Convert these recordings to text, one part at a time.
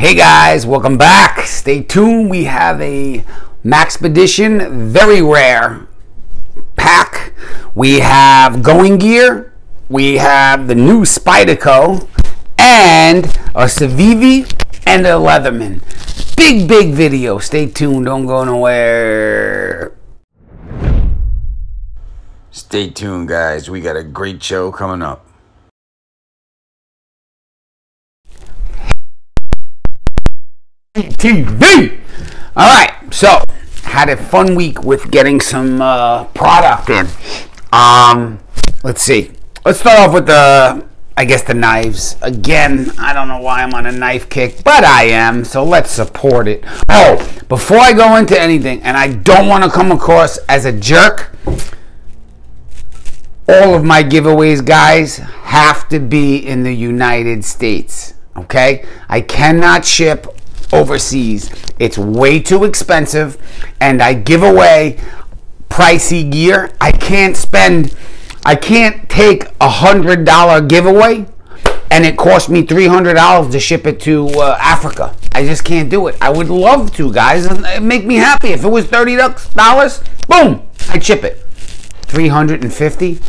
Hey guys, welcome back. Stay tuned. We have a Maxpedition, very rare pack. We have Going Gear. We have the new Spyderco and a Civivi and a Leatherman. Big, big video. Stay tuned. Don't go nowhere. Stay tuned, guys. We got a great show coming up. TV. All right, so had a fun week with getting some uh, product in. Um, let's see. Let's start off with the, I guess the knives. Again, I don't know why I'm on a knife kick, but I am. So let's support it. Oh, before I go into anything, and I don't want to come across as a jerk. All of my giveaways, guys, have to be in the United States. Okay, I cannot ship overseas. It's way too expensive, and I give away pricey gear. I can't spend, I can't take a hundred dollar giveaway, and it cost me three hundred dollars to ship it to uh, Africa. I just can't do it. I would love to, guys. It'd make me happy if it was thirty dollars. Boom, I'd ship it. Three hundred and fifty.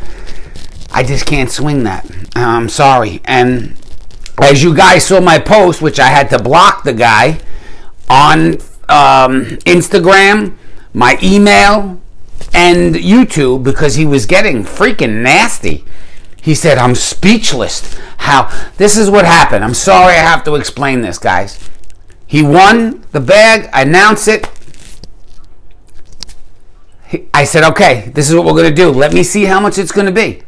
I just can't swing that. I'm sorry, and as you guys saw my post, which I had to block the guy on um, Instagram, my email, and YouTube because he was getting freaking nasty. He said, I'm speechless. How this is what happened. I'm sorry I have to explain this, guys. He won the bag, I announced it. I said, okay, this is what we're going to do. Let me see how much it's going to be.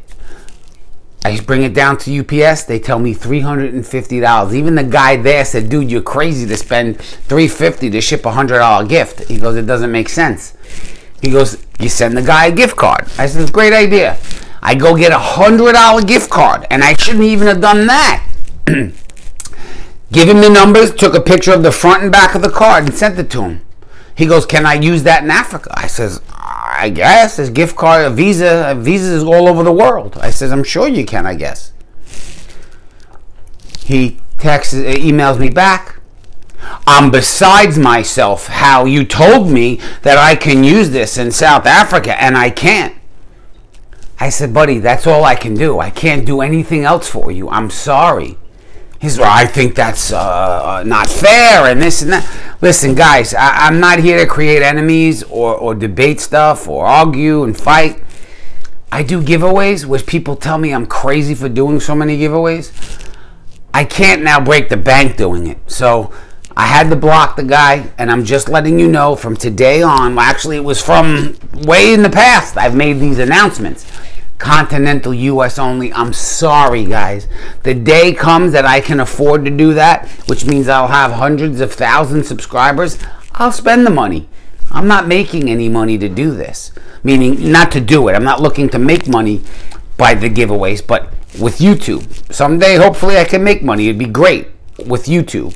I bring it down to UPS. They tell me three hundred and fifty dollars. Even the guy there said, "Dude, you're crazy to spend three fifty to ship a hundred dollar gift." He goes, "It doesn't make sense." He goes, "You send the guy a gift card." I said, "Great idea." I go get a hundred dollar gift card, and I shouldn't even have done that. Give him the numbers, took a picture of the front and back of the card, and sent it to him. He goes, "Can I use that in Africa?" I says, I guess. His gift card, a Visa, a Visa is all over the world. I says, I'm sure you can, I guess. He texts, uh, emails me back. I'm besides myself how you told me that I can use this in South Africa and I can't. I said, buddy, that's all I can do. I can't do anything else for you. I'm sorry. He's well, I think that's uh, uh, not fair and this and that. Listen, guys, I, am not here to create enemies or, or debate stuff or argue and fight. I do giveaways, which people tell me I'm crazy for doing so many giveaways. I can't now break the bank doing it. So I had to block the guy, and I'm just letting you know from today on. Well, actually, it was from way in the past. I've made these announcements continental US only. I'm sorry, guys. The day comes that I can afford to do that, which means I'll have hundreds of thousands subscribers, I'll spend the money. I'm not making any money to do this, meaning not to do it. I'm not looking to make money by the giveaways, but with YouTube. Someday, hopefully, I can make money. It'd be great with YouTube.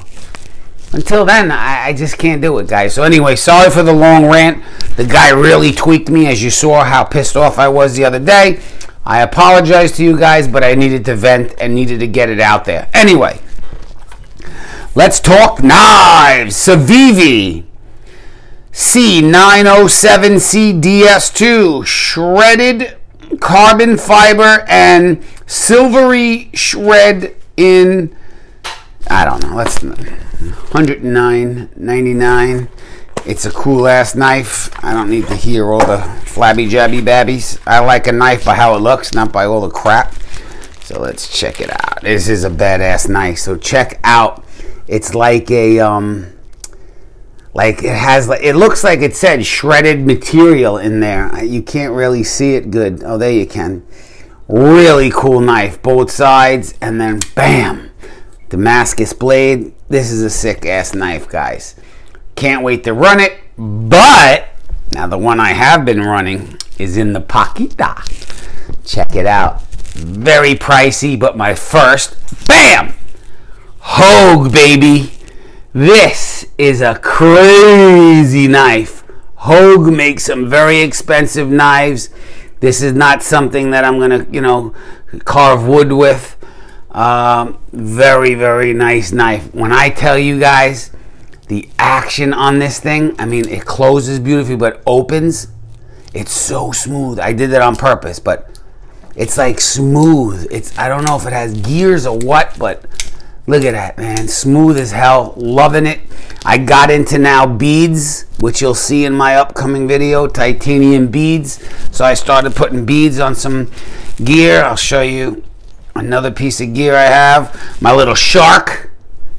Until then, I, I, just can't do it, guys. So anyway, sorry for the long rant. The guy really tweaked me, as you saw how pissed off I was the other day. I apologize to you guys, but I needed to vent and needed to get it out there. Anyway, let's talk knives. Civivi C907CDS2 shredded carbon fiber and silvery shred in I don't know. Let's 109.99. It's a cool ass knife. I don't need to hear all the flabby jabby babbies. I like a knife by how it looks, not by all the crap. So let's check it out. This is a badass knife. So check out. It's like a um like it has it looks like it said shredded material in there. You can't really see it good. Oh, there you can. Really cool knife, both sides, and then bam, Damascus blade. This is a sick ass knife, guys. Can't wait to run it, but now the one I have been running is in the Paquita. Check it out. Very pricey, but my first, bam! Hogue, baby. This is a crazy knife. Hogue makes some very expensive knives. This is not something that I'm to, you know, carve wood with. Um, very, very nice knife. When I tell you guys the action on this thing, I mean, it closes beautifully, but opens. It's so smooth. I did that on purpose, but it's like smooth. It's I don't know if it has gears or what, but look at that, man. Smooth as hell. Loving it. I got into now beads, which you'll see in my upcoming video, titanium beads. So I started putting beads on some gear. I'll show you another piece of gear I have. My little shark.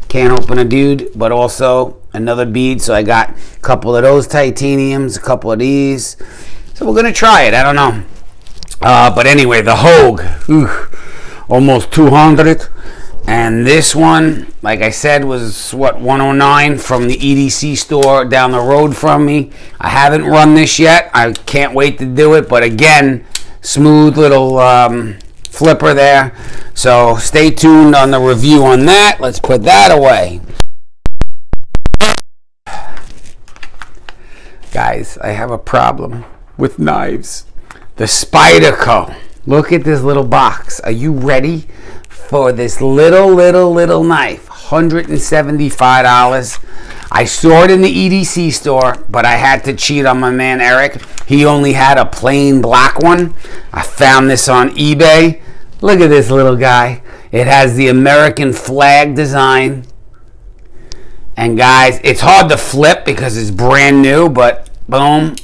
Can't open a dude, but also another bead. So I got a couple of those titaniums, a couple of these. So we're gonna try it. I don't know. Uh, but anyway, the Hogue, almost 200. And this one, like I said, was what 109 from the EDC store down the road from me. I haven't run this yet. I can't wait to do it. But again, smooth little um, flipper there. So stay tuned on the review on that. Let's put that away. Guys, I have a problem with knives. The Spyderco. Look at this little box. Are you ready for this little, little, little knife? $175. I saw it in the EDC store, but I had to cheat on my man Eric. He only had a plain black one. I found this on eBay. Look at this little guy. It has the American flag design. And guys, it's hard to flip because it's brand new, but boom.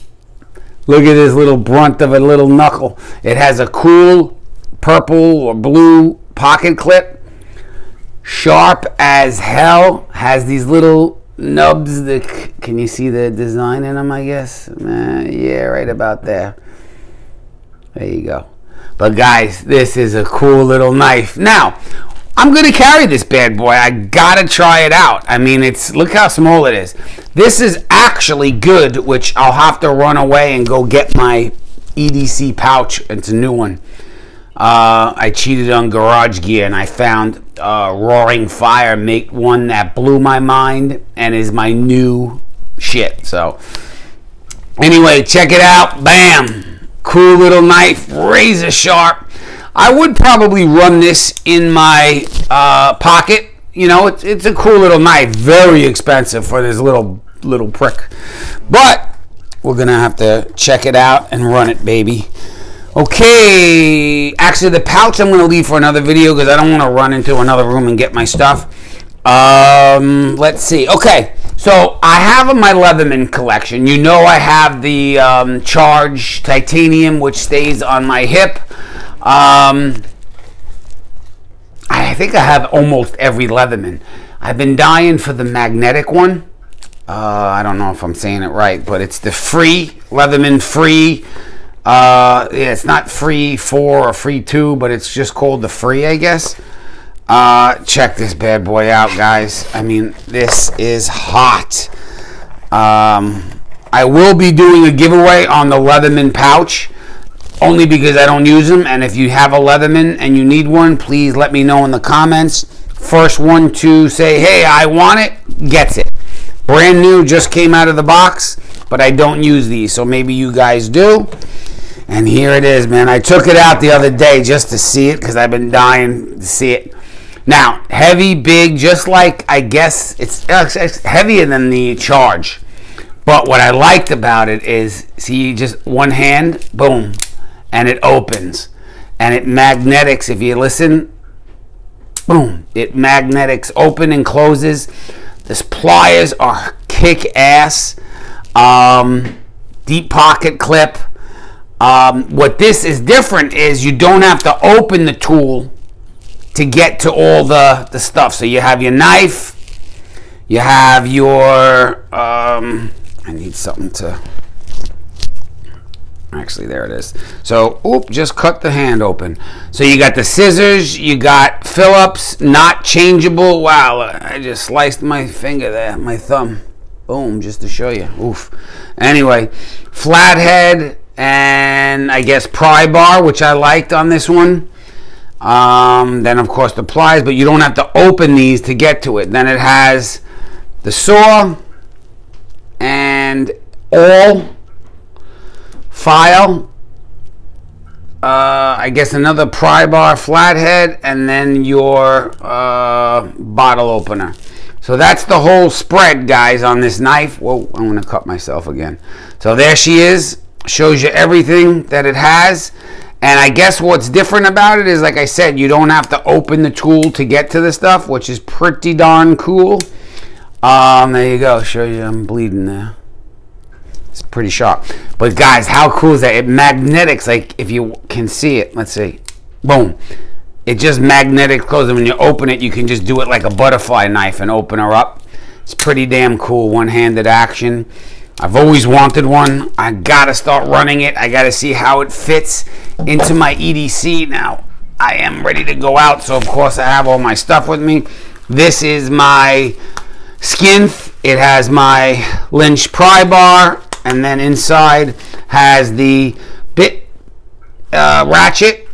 Look at this little brunt of a little knuckle. It has a cool purple or blue pocket clip. Sharp as hell. Has these little nubs. That, can you see the design in them, I guess? Uh, yeah, right about there. There you go. But guys, this is a cool little knife. Now, I'm going to carry this bad boy. I got to try it out. I mean, it's look how small it is. This is actually good, which I'll have to run away and go get my EDC pouch. It's a new one. Uh, I cheated on Garage Gear and I found uh, Roaring Fire make one that blew my mind and is my new shit. So, anyway, check it out. Bam! Cool little knife, razor sharp. I would probably run this in my uh, pocket. You know, it's, it's a cool little knife. Very expensive for this little little prick. But we're going to have to check it out and run it, baby. Okay. Actually, the pouch I'm going to leave for another video because I don't want to run into another room and get my stuff. Um, let's see. Okay. So I have my Leatherman collection. You know I have the um, Charge Titanium, which stays on my hip. Um, I think I have almost every Leatherman. I've been dying for the magnetic one. Uh, I don't know if I'm saying it right, but it's the free Leatherman free. Uh, yeah, it's not free four or free two, but it's just called the free, I guess. Uh, check this bad boy out, guys. I mean, this is hot. Um, I will be doing a giveaway on the Leatherman pouch, only because I don't use them. And if you have a Leatherman and you need one, please let me know in the comments. First one to say, hey, I want it, gets it. Brand new, just came out of the box, but I don't use these, so maybe you guys do. And here it is, man. I took it out the other day just to see it because I've been dying to see it. Now, heavy, big, just like I guess it's, it's heavier than the charge. But what I liked about it is, see, just one hand, boom, and it opens. And it magnetics, if you listen, boom, it magnetics open and closes. This pliers are kick ass. Um, deep pocket clip. Um, what this is different is you don't have to open the tool to get to all the, the stuff. So you have your knife, you have your, um, I need something to, actually there it is. So, oop, just cut the hand open. So you got the scissors, you got Phillips, not changeable. Wow, I just sliced my finger there, my thumb. Boom, just to show you. Oof. Anyway, flathead and I guess pry bar, which I liked on this one. Um, then of course the pliers, but you don't have to open these to get to it. Then it has the saw and all file. uh, I guess another pry bar flathead, and then your uh, bottle opener. So that's the whole spread, guys, on this knife. Whoa, I'm going to cut myself again. So there she is. Shows you everything that it has. And I guess what's different about it is, like I said, you don't have to open the tool to get to the stuff, which is pretty darn cool. Um, there you go. Show you I'm bleeding there. It's pretty sharp. But guys, how cool is that? It magnetics, like if you can see it. Let's see. Boom. It just magnetic closes. When you open it, you can just do it like a butterfly knife and open her up. It's pretty damn cool. One-handed action. I've always wanted one. I gotta start running it. I gotta see how it fits into my EDC. Now, I am ready to go out, so of course I have all my stuff with me. This is my Skinth. It has my Lynch pry bar and then inside has the bit uh, ratchet,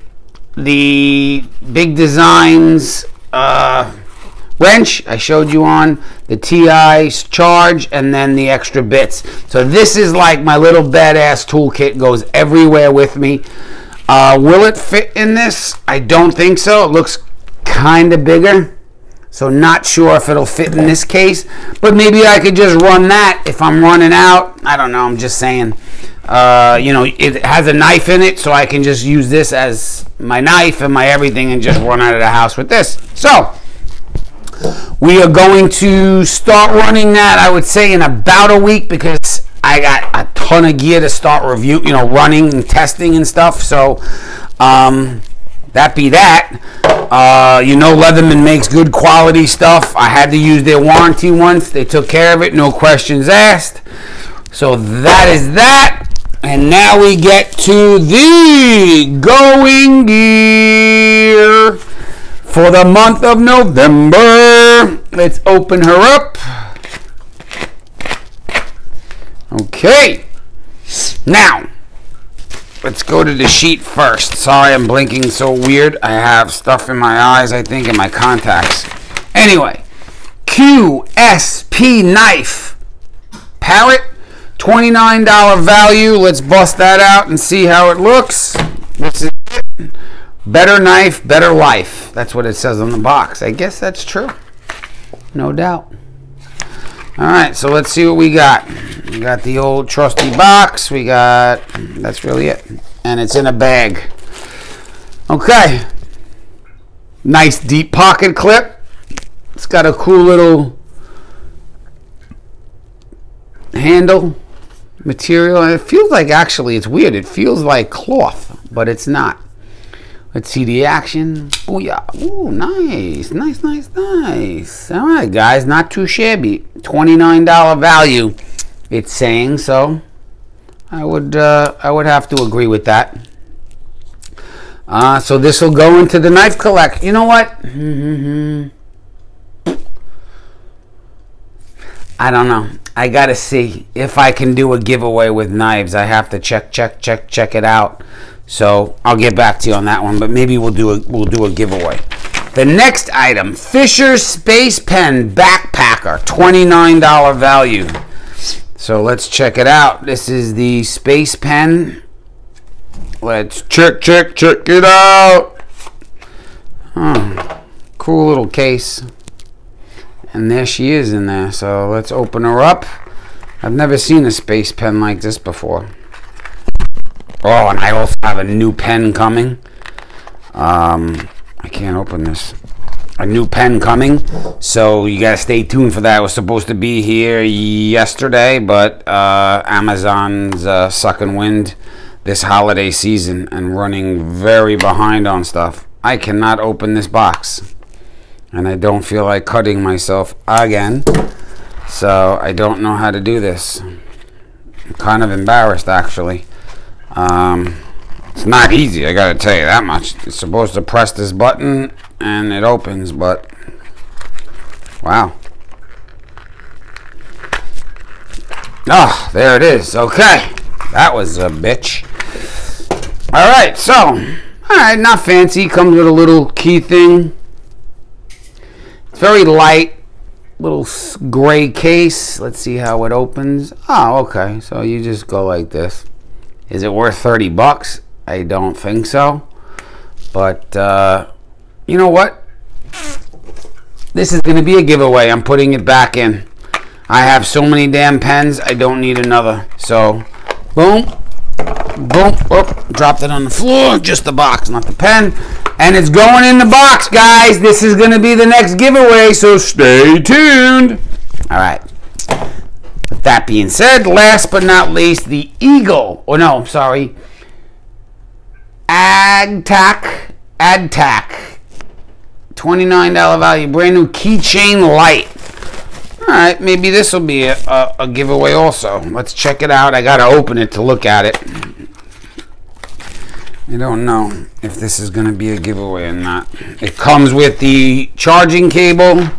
the big designs uh, wrench I showed you on, the TI charge, and then the extra bits. So this is like my little badass toolkit, goes everywhere with me. Uh, will it fit in this? I don't think so. It looks kind of bigger. So not sure if it'll fit in this case, but maybe I could just run that if I'm running out. I don't know, I'm just saying. Uh, you know, it has a knife in it, so I can just use this as my knife and my everything and just run out of the house with this. So, we are going to start running that, I would say, in about a week because I got a ton of gear to start review, you know, running and testing and stuff. So, um, that be that. Uh, you know Leatherman makes good quality stuff. I had to use their warranty once. They took care of it, no questions asked. So that is that. And now we get to the going gear for the month of November. Let's open her up. Okay. Now, Let's go to the sheet first. Sorry, I'm blinking so weird. I have stuff in my eyes, I think, in my contacts. Anyway, QSP knife. Parrot, $29 value. Let's bust that out and see how it looks. This is it. Better knife, better life. That's what it says on the box. I guess that's true. No doubt. All right, so let's see what we got. We got the old trusty box. We got, that's really it. And it's in a bag. Okay. Nice deep pocket clip. It's got a cool little handle material. And it feels like, actually, it's weird. It feels like cloth, but it's not. Let's see the action. Yeah. Ooh, nice. Nice, nice, nice. All right, guys. Not too shabby. $29 value, it's saying. So I would uh, I would have to agree with that. Uh, so this will go into the knife collect. You know what? I don't know. I gotta see if I can do a giveaway with knives. I have to check, check, check, check it out. So I'll get back to you on that one, but maybe we'll do a we'll do a giveaway. The next item, Fisher Space Pen Backpacker, $29 value. So let's check it out. This is the Space Pen. Let's check, check, check it out. Cool little case. And there she is in there. So let's open her up. I've never seen a space pen like this before. Oh, and I also have a new pen coming. Um, I can't open this. A new pen coming, so you gotta stay tuned for that. It was supposed to be here yesterday, but uh, Amazon's uh, sucking wind this holiday season and running very behind on stuff. I cannot open this box, and I don't feel like cutting myself again. So I don't know how to do this. I'm kind of embarrassed, actually. Um, it's not easy, I gotta tell you that much. It's supposed to press this button and it opens, but wow. Ah, there it is. Okay. That was a bitch. Alright, so, alright, not fancy. Comes with a little key thing. It's very light. Little gray case. Let's see how it opens. Oh, okay. So you just go like this. Is it worth 30 bucks? I don't think so. But uh, you know what? This is going to be a giveaway. I'm putting it back in. I have so many damn pens, I don't need another. So, boom, boom, oh, dropped it on the floor. Just the box, not the pen. And it's going in the box, guys. This is going to be the next giveaway, so stay tuned. All right. With that being said, last but not least, the Eagle. Oh, no, I'm sorry. AgTac. AdTac. $29 value. Brand new keychain light. All right, maybe this will be a, a, a, giveaway also. Let's check it out. I got to open it to look at it. I don't know if this is going to be a giveaway or not. It comes with the charging cable.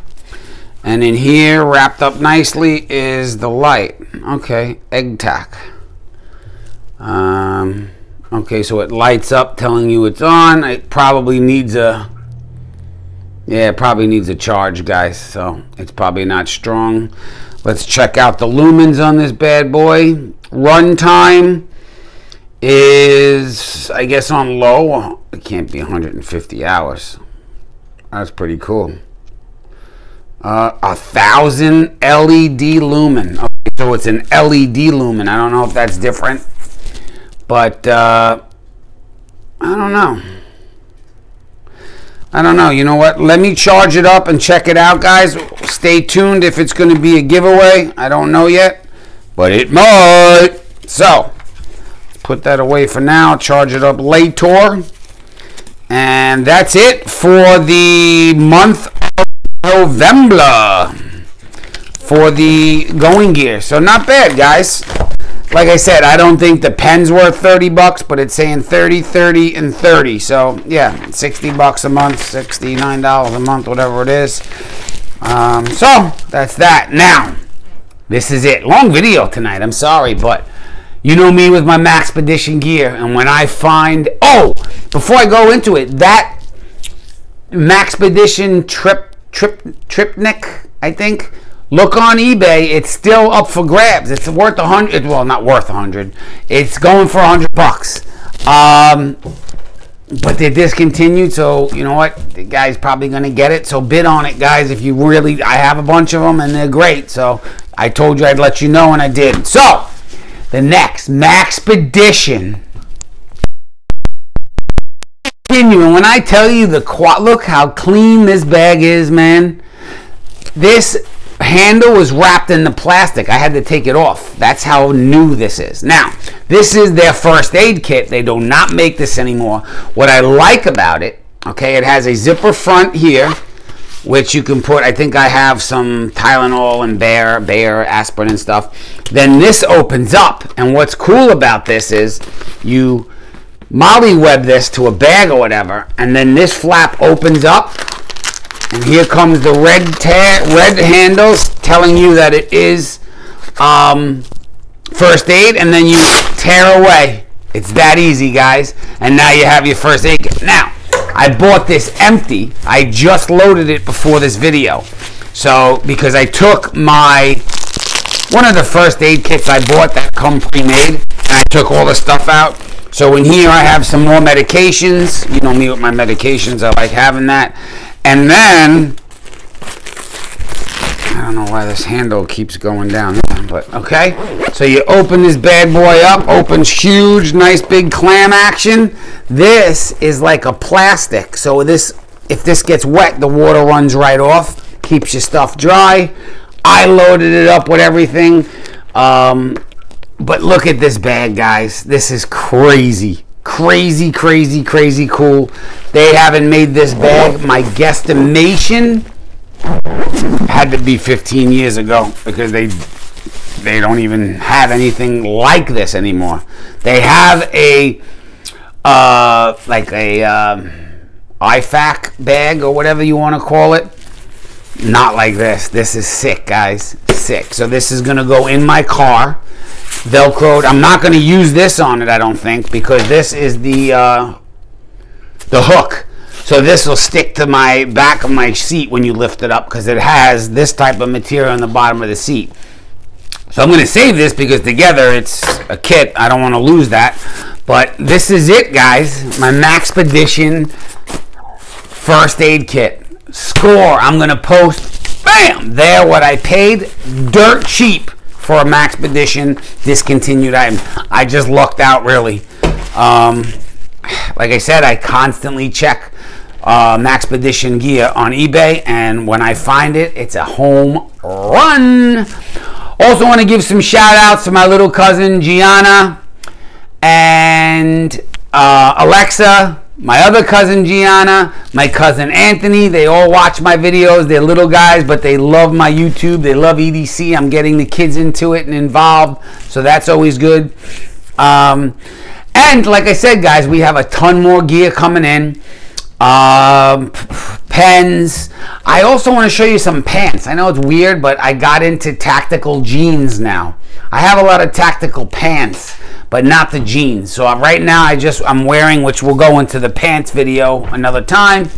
And in here, wrapped up nicely, is the light. Okay, egg tack. Um, okay, so it lights up telling you it's on. It probably needs a yeah, it probably needs a charge, guys, so it's probably not strong. Let's check out the lumens on this bad boy. Runtime is, I guess, on low. It can't be 150 hours. That's pretty cool. Uh, a thousand LED lumen. Okay, so it's an LED lumen. I don't know if that's different, but uh, I don't know. I don't know. You know what? Let me charge it up and check it out, guys. Stay tuned if it's going to be a giveaway. I don't know yet, but it might. So, put that away for now. Charge it up later. And that's it for the month November for the going gear. So, not bad, guys like I said, I don't think the pen's worth 30 bucks, but it's saying 30, 30, and 30. So, yeah, 60 bucks a month, $69 a month, whatever it is. Um, so, that's that. Now, this is it. Long video tonight. I'm sorry, but you know me with my Maxpedition gear. And when I find... Oh, before I go into it, that Maxpedition trip, trip, Tripnik, I think Look on eBay; it's still up for grabs. It's worth a hundred. Well, not worth a hundred. It's going for a hundred bucks. Um, but they're discontinued, so you know what? The guy's probably going to get it. So bid on it, guys. If you really, I have a bunch of them, and they're great. So I told you I'd let you know, and I did. So the next Maxpedition. Continuing, when I tell you the quad, look how clean this bag is, man. This handle was wrapped in the plastic. I had to take it off. That's how new this is. Now, this is their first aid kit. They do not make this anymore. What I like about it, okay, it has a zipper front here, which you can put, I think I have some Tylenol and Bayer, Bayer aspirin and stuff. Then this opens up. And what's cool about this is you MOLLE web this to a bag or whatever, and then this flap opens up and here comes the red red handles telling you that it is um, first aid, and then you tear away. It's that easy, guys. And now you have your first aid kit. Now, I bought this empty. I just loaded it before this video. So, because I took my, one of the first aid kits I bought that come pre-made, and I took all the stuff out. So in here I have some more medications. You know me with my medications. I like having that. And then, I don't know why this handle keeps going down, but okay. So you open this bad boy up, opens huge, nice big clam action. This is like a plastic. So this, if this gets wet, the water runs right off, keeps your stuff dry. I loaded it up with everything. Um, but look at this bag, guys. This is crazy crazy, crazy, crazy cool. They haven't made this bag. My guesstimation had to be 15 years ago because they they don't even have anything like this anymore. They have a uh, like a um, IFAK bag or whatever you want to call it. Not like this. This is sick, guys. So this is gonna go in my car velcroed. I'm not going to use this on it, I don't think, because this is the uh, the hook. So this will stick to my back of my seat when you lift it up because it has this type of material on the bottom of the seat. So I'm going to save this because together it's a kit. I don't want to lose that. But this is it, guys. My Maxpedition first aid kit. Score. I'm going to post, bam, there what I paid. Dirt cheap for a Maxpedition discontinued item. I just lucked out, really. Um, like I said, I constantly check uh, Maxpedition gear on eBay, and when I find it, it's a home run. Also, want to give some shout outs to my little cousin Gianna and uh, Alexa, my other cousin Gianna, my cousin Anthony. They all watch my videos. They're little guys, but they love my YouTube. They love EDC. I'm getting the kids into it and involved, so that's always good. Um, and like I said, guys, we have a ton more gear coming in. Um, pens. I also want to show you some pants. I know it's weird, but I got into tactical jeans now. I have a lot of tactical pants, but not the jeans. So right now, I just I'm wearing, which we'll go into the pants video another time.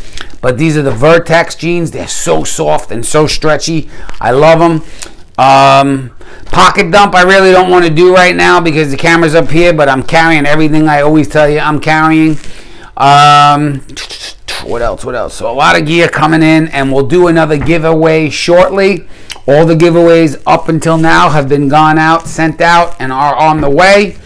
But these are the Vertx jeans. They're so soft and so stretchy. I love them. Um, pocket dump, I really don't want to do right now because the camera's up here, but I'm carrying everything I always tell you I'm carrying. Um, what else? What else? So a lot of gear coming in, and we'll do another giveaway shortly. All the giveaways up until now have been gone out, sent out, and are on the way.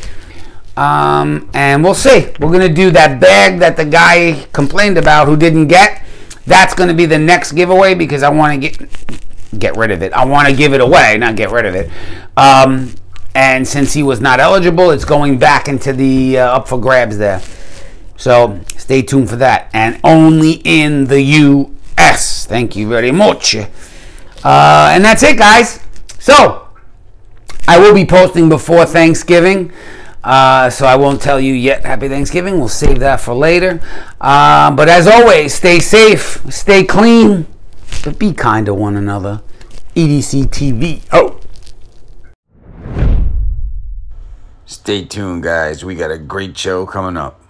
Um, and we'll see. We're gonna do that bag that the guy complained about who didn't get. That's gonna be the next giveaway because I want to get get rid of it. I want to give it away, not get rid of it. Um, and since he was not eligible, it's going back into the uh, up for grabs there. So stay tuned for that. And only in the U.S. Thank you very much. Uh, and that's it, guys. So I will be posting before Thanksgiving. Uh, so I won't tell you yet. Happy Thanksgiving. We'll save that for later. Uh, but as always, stay safe, stay clean, but be kind to one another. EDC TV. Oh. Stay tuned, guys. We got a great show coming up.